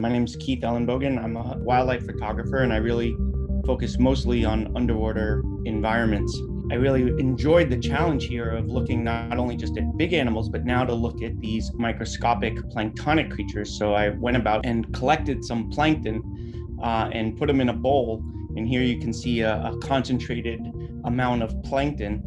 My name is Keith Ellenbogen. I'm a wildlife photographer and I really focus mostly on underwater environments. I really enjoyed the challenge here of looking not only just at big animals, but now to look at these microscopic planktonic creatures. So I went about and collected some plankton uh, and put them in a bowl. And here you can see a, a concentrated amount of plankton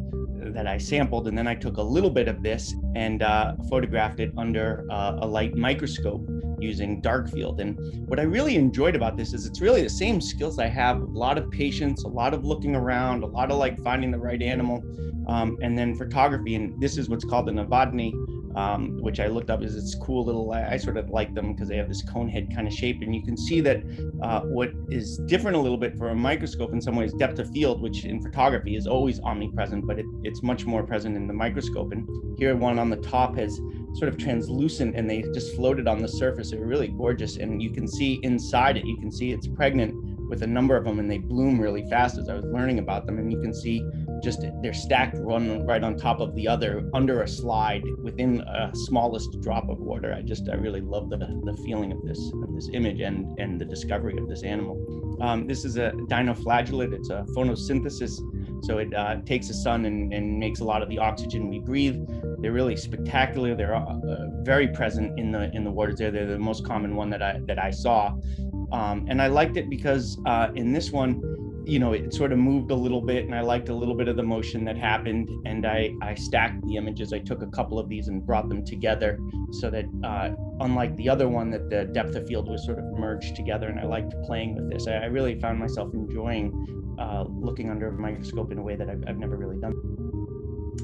that I sampled. And then I took a little bit of this and uh, photographed it under uh, a light microscope using dark field. And what I really enjoyed about this is it's really the same skills I have a lot of patience, a lot of looking around, a lot of like finding the right animal, um, and then photography. And this is what's called an Evadne um, which I looked up is it's cool little. I sort of like them because they have this cone head kind of shape, and you can see that uh, what is different a little bit for a microscope in some ways, depth of field, which in photography is always omnipresent, but it, it's much more present in the microscope. And here, one on the top has sort of translucent, and they just floated on the surface. They're really gorgeous, and you can see inside it. You can see it's pregnant with a number of them, and they bloom really fast as I was learning about them. And you can see just they're stacked one right on top of the other under a slide within a smallest drop of water. I just I really love the the feeling of this of this image and and the discovery of this animal. Um, this is a dinoflagellate. It's a photosynthesis, so it uh, takes the sun and, and makes a lot of the oxygen we breathe. They're really spectacular. They're uh, very present in the in the waters there. They're the most common one that I that I saw, um, and I liked it because uh, in this one you know, it sort of moved a little bit and I liked a little bit of the motion that happened. And I, I stacked the images. I took a couple of these and brought them together so that, uh, unlike the other one, that the depth of field was sort of merged together. And I liked playing with this. I, really found myself enjoying uh, looking under a microscope in a way that I've, I've never really done.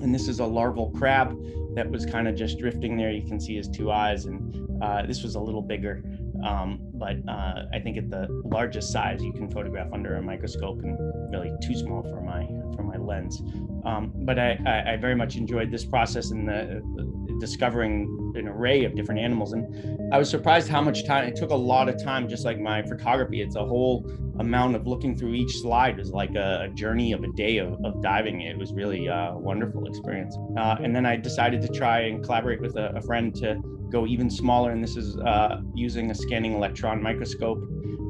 And this is a larval crab that was kind of just drifting there. You can see his two eyes, and uh, this was a little bigger. Um, but uh, I think at the largest size you can photograph under a microscope and really too small for my for my lens. Um, but I, I, I, very much enjoyed this process and the, the, discovering an array of different animals. And I was surprised how much time it took. A lot of time, just like my photography. It's a whole amount of looking through each slide. Was like a, a journey of a day of, of diving. It was really a wonderful experience. Uh, and then I decided to try and collaborate with a, a friend to go even smaller, and this is uh, using a scanning electron microscope.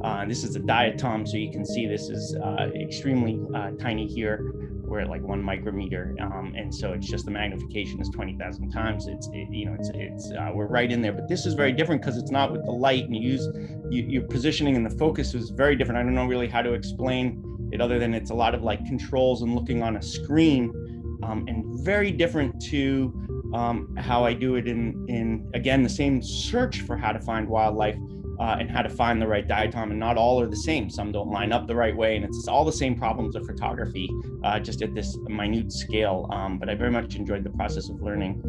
Uh, this is a diatom, so you can see this is uh, extremely uh, tiny here. We're at like one micrometer, um, and so it's just the magnification is 20,000 times. It's it, you know it's it's uh, we're right in there, but this is very different because it's not with the light, and you use you, your positioning and the focus is very different. I don't know really how to explain it other than it's a lot of like controls and looking on a screen, um, and very different to um, how I do it in in again the same search for how to find wildlife uh, and how to find the right diatom. And not all are the same. Some don't line up the right way, and it's all the same problems of photography, uh, just at this minute scale. Um, but I very much enjoyed the process of learning